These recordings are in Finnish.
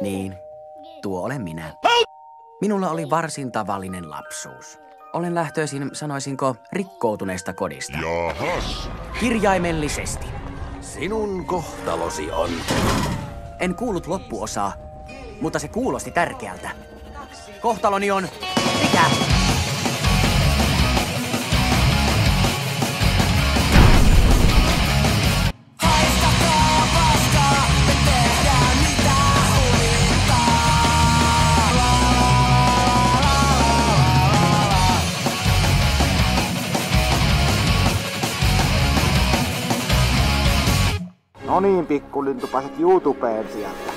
Niin, tuo olen minä. Minulla oli varsin tavallinen lapsuus. Olen lähtöisin, sanoisinko, rikkoutuneesta kodista. Jahas. Kirjaimellisesti. Sinun kohtalosi on. En kuullut loppuosaa, mutta se kuulosti tärkeältä. Kohtaloni on... Mikä? No niin, pikkulintu, pääset YouTubeen sieltä.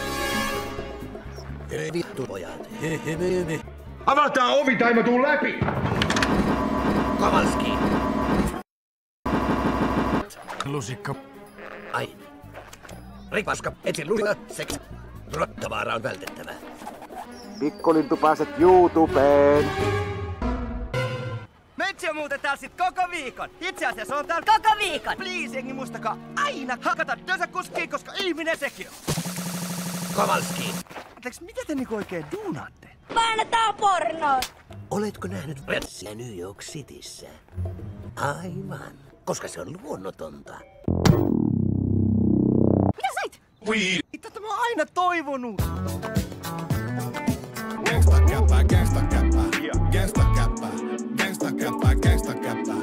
Ei vittu pojat. He, he, he, he. Avataan ovi tai mä tuun läpi. Kavalski. Lusikka. Ai. Ripaska, etsin lusikka, seks. Rottavaara on vältettävä. Pikkulintu, pääset YouTubeen. On muuten täällä sit koko viikon. Itse asiassa on täällä koko viikon. Please, jengi muistakaa aina hakata dösäkuskiin, koska ihminen sekin on. Kavalski. Anteeksi, mitä te niinku oikein duunaatte? Painetaan pornoot! Oletko nähnyt Redsia New York Cityssä? Aivan. Koska se on luonnotonta. Mitä sait? Tätä mä oon aina toivonut. Gangsta käppää, gangsta käppää. Gangsta käppää, gangsta käppää, gangsta käppää.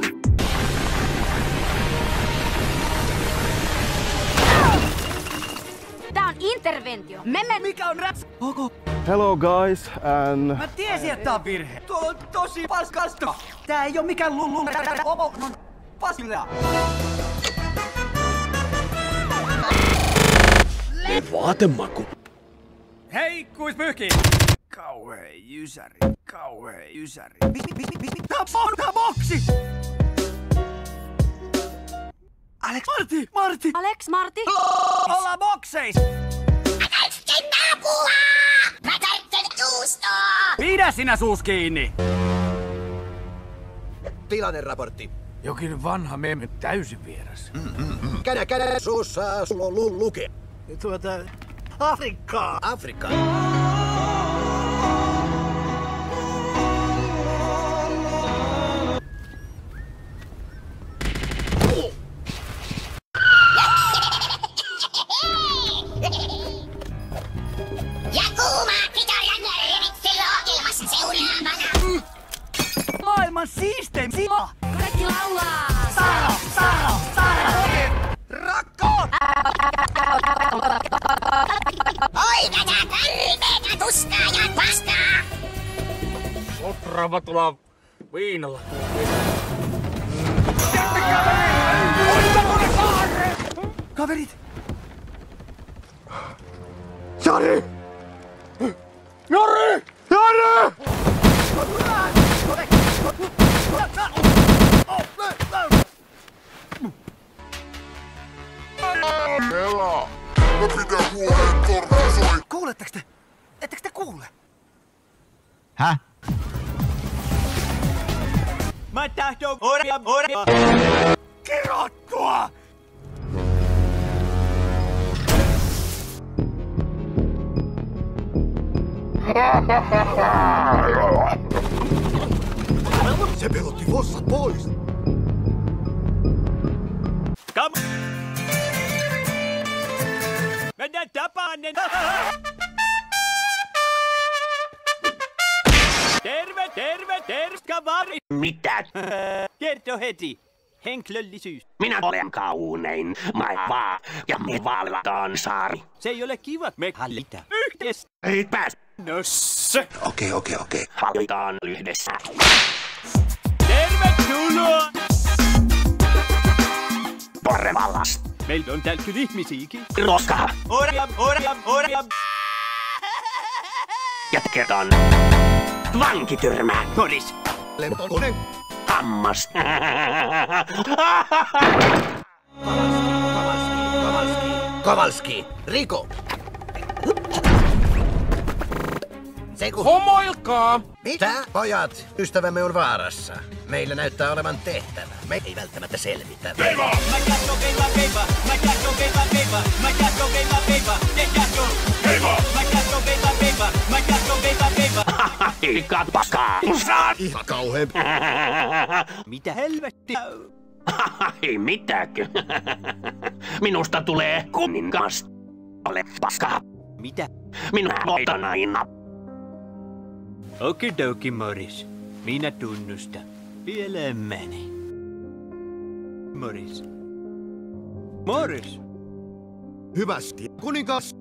Tää on interventio. Me me... Mikä on räps? Koko. Hello guys, and... Mä tiesin, että tää on virhe. Tuo on tosi paskasta. Tää ei oo mikään lullu. Pasilla. Vaatemaku. Hei, kuis pyyhkii? Kauhea jysäri, kauhea mi, tää on tää boksi! Alex, Marti, Marti! Alex, Marti. Ollaan bokseis! Pidä sinä suus kiinni! Tilanneraportti. Jokin vanha meme täysin vieras. Känä känä suussa sulla on lu- luke. Tuota... Afrikkaa! Afrikka. Maailman siistein sima! Kaikki laulaa! Saro, Saro, Saro! Rakkaat! Oi tätä karmeeta tuskaa ja paskaa! Raamatula viinalla. Kaverit! Jari! Jari! Jari! Ela. Mä pidän huolen torni soi. Kuuletteko te? Ettekö te kuule? Häh? Mä tahdon orja, orja! Kirottua! Se pelotti vossat pois. Kam... Mennään tapaannen! Terve, terve, terve, kavari! Mitä? Kerto heti. Henkilöllisyys. Minä olen kaunein, maivaa ja me valtaan saari. Se ei ole kiva. Me hallita. Yhdessä. Ei pääs. Se. Okei, okei, okei. Valitaan yhdessä. Tervetuloa! Porrevallas. Meillä on täällä kyllä ihmisiäkin. Roska. Orja, orja, orja. Jatketaan. Vankityrmä. Toris. Lentokoneen. Hammas. Kavalski. Riko. Seku. Homoilkaa! Mitä? Pojat, ystävämme on vaarassa. Meillä näyttää olevan tehtävä. Me ei välttämättä selvitä. Heiva! Viikkaat paskaa. Saat. Ihan kauhean. Mitä helvettiä? Ei mitäkö. Minusta tulee kuningas. Ole paskaa. Mitä? Minä voitan aina. Okidoki, Morris. Minä tunnustan. Elämäni. Morris. Morris! Hyvästi. Kuningas.